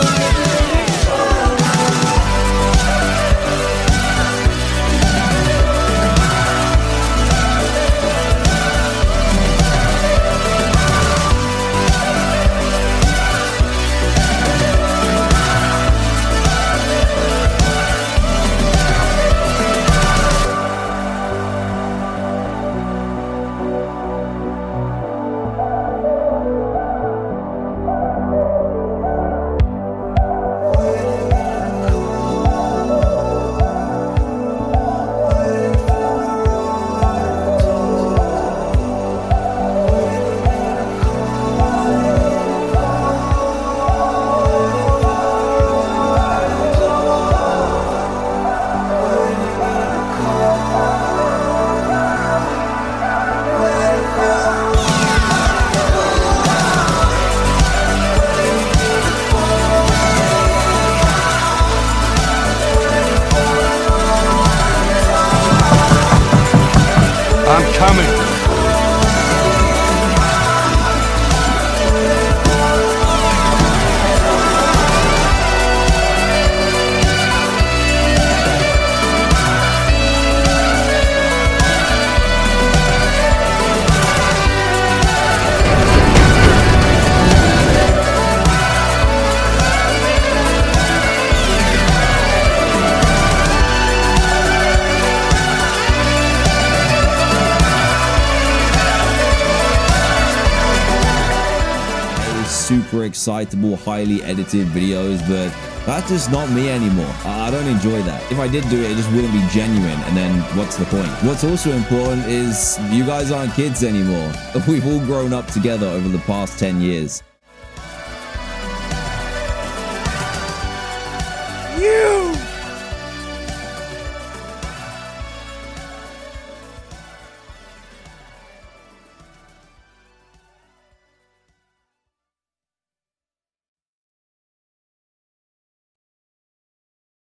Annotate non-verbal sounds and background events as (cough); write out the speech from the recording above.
Oh. Coming. Super excitable, highly edited videos, but that's just not me anymore. I don't enjoy that. If I did do it, it just wouldn't be genuine, and then what's the point? What's also important is you guys aren't kids anymore. (laughs) We've all grown up together over the past 10 years.